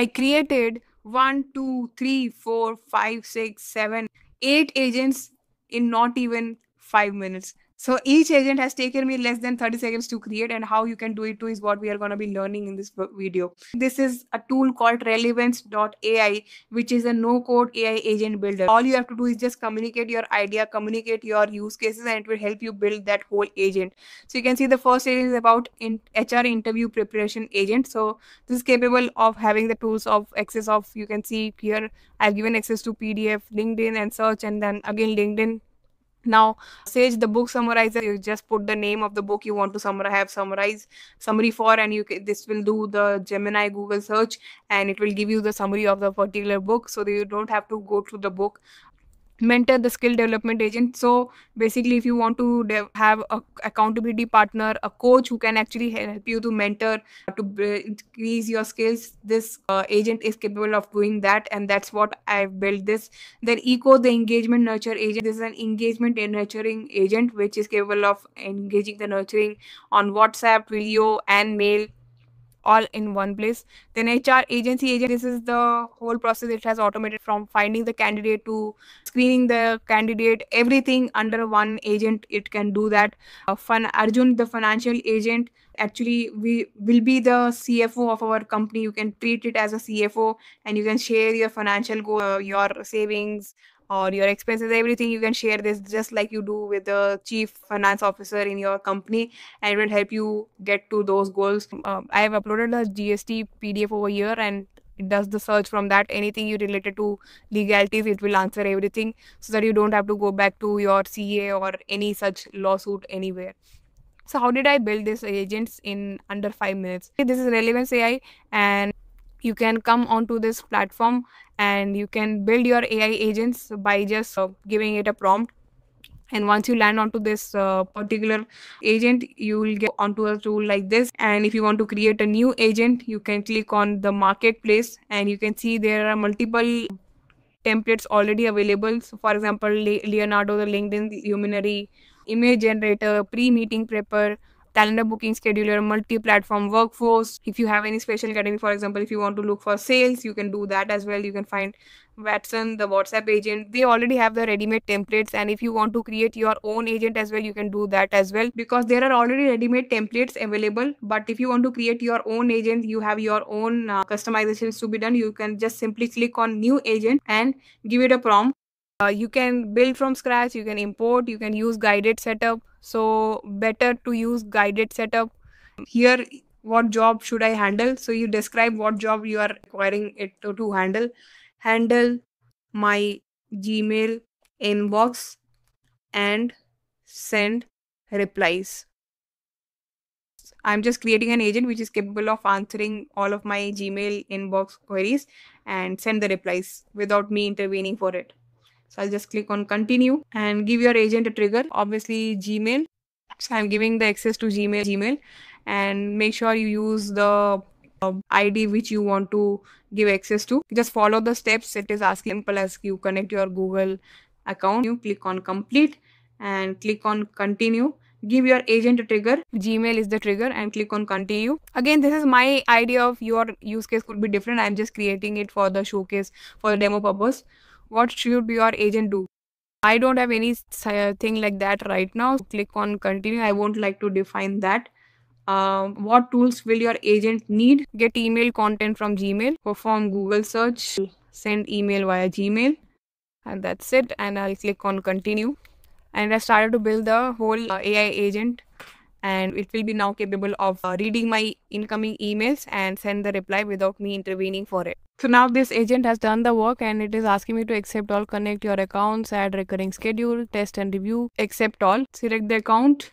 I created one, two, three, four, five, six, seven, eight agents in not even five minutes. So each agent has taken me less than 30 seconds to create and how you can do it too is what we are going to be learning in this video. This is a tool called relevance.ai which is a no code AI agent builder. All you have to do is just communicate your idea, communicate your use cases and it will help you build that whole agent. So you can see the first agent is about in HR interview preparation agent. So this is capable of having the tools of access of you can see here I've given access to PDF, LinkedIn and search and then again LinkedIn now, Sage, the book summarizer, you just put the name of the book you want to summarize, have summarize summary for, and you this will do the Gemini Google search, and it will give you the summary of the particular book, so that you don't have to go through the book mentor the skill development agent. So basically if you want to have a accountability partner a coach who can actually help you to mentor to increase your skills this uh, agent is capable of doing that and that's what i've built this. Then eco the engagement nurture agent. This is an engagement and nurturing agent which is capable of engaging the nurturing on whatsapp video and mail all in one place. Then hr agency agent this is the whole process. It has automated from finding the candidate to screening the candidate everything under one agent it can do that. Uh, fun arjun the financial agent actually we will be the cfo of our company. You can treat it as a cfo and you can share your financial goal uh, your savings or your expenses everything you can share this just like you do with the chief finance officer in your company and it will help you get to those goals. Um, i have uploaded a gst pdf over here and it does the search from that. Anything you related to legalities it will answer everything so that you don't have to go back to your ca or any such lawsuit anywhere. So how did i build this agents in under five minutes? This is relevance ai and you can come onto this platform and you can build your AI agents by just uh, giving it a prompt. And once you land onto this uh, particular agent, you will get onto a tool like this. And if you want to create a new agent, you can click on the marketplace and you can see there are multiple templates already available. So for example, Leonardo, the LinkedIn luminary, image generator, pre-meeting prepper, calendar booking scheduler, multi-platform workforce. If you have any special category, for example, if you want to look for sales, you can do that as well. You can find Watson, the WhatsApp agent. They already have the ready-made templates, and if you want to create your own agent as well, you can do that as well because there are already ready-made templates available. But if you want to create your own agent, you have your own uh, customizations to be done. You can just simply click on new agent and give it a prompt uh, you can build from scratch you can import you can use guided setup so better to use guided setup. Here what job should i handle? So you describe what job you are requiring it to, to handle. Handle my gmail inbox and send replies. I'm just creating an agent which is capable of answering all of my gmail inbox queries and send the replies without me intervening for it so I'll just click on continue and give your agent a trigger, obviously Gmail. So I'm giving the access to Gmail, Gmail and make sure you use the uh, ID which you want to give access to. Just follow the steps. It is asking simple as you connect your Google account. You click on complete and click on continue give your agent a trigger gmail is the trigger and click on continue again this is my idea of your use case could be different i'm just creating it for the showcase for the demo purpose what should your agent do? I don't have any thing like that right now. Click on continue. I won't like to define that. Um, what tools will your agent need? Get email content from gmail. Perform google search. Send email via gmail. And that's it. And i'll click on continue. And i started to build the whole uh, ai agent. And it will be now capable of uh, reading my incoming emails and send the reply without me intervening for it. So now this agent has done the work and it is asking me to accept all, connect your accounts, add recurring schedule, test and review, accept all, select the account,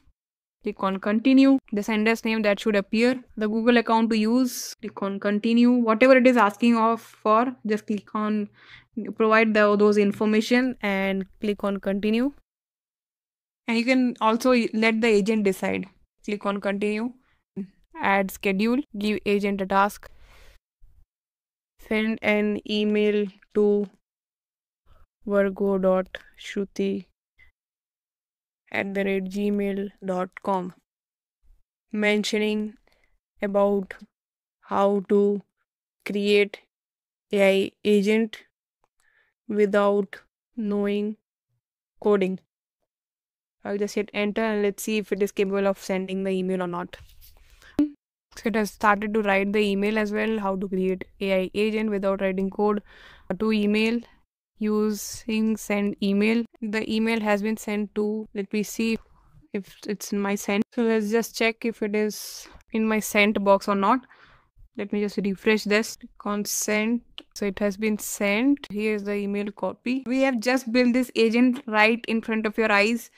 click on continue, the sender's name that should appear, the Google account to use, click on continue, whatever it is asking of for, just click on provide the, those information and click on continue. And you can also let the agent decide. Click on continue. Add schedule. Give agent a task send an email to virgo.shruti at the rate gmail.com mentioning about how to create AI agent without knowing coding. I'll just hit enter and let's see if it is capable of sending the email or not. It has started to write the email as well. How to create AI agent without writing code uh, to email using send email. The email has been sent to, let me see if it's in my sent. So let's just check if it is in my sent box or not. Let me just refresh this consent. So it has been sent. Here's the email copy. We have just built this agent right in front of your eyes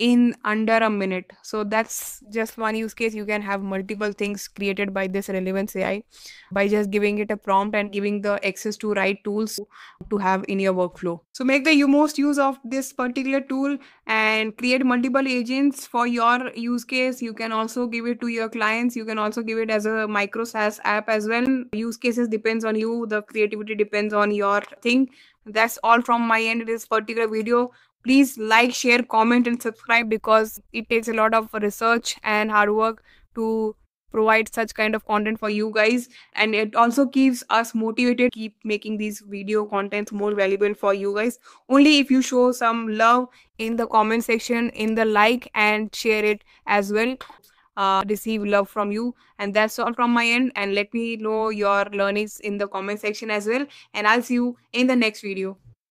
in under a minute. So that's just one use case. You can have multiple things created by this relevance ai by just giving it a prompt and giving the access to right tools to have in your workflow. So make the most use of this particular tool and create multiple agents for your use case. You can also give it to your clients. You can also give it as a micro SaaS app as well. Use cases depends on you. The creativity depends on your thing. That's all from my end. This particular video please like share comment and subscribe because it takes a lot of research and hard work to provide such kind of content for you guys. And it also keeps us motivated keep making these video contents more valuable for you guys. Only if you show some love in the comment section in the like and share it as well. Uh, receive love from you. And that's all from my end. And let me know your learnings in the comment section as well. And i'll see you in the next video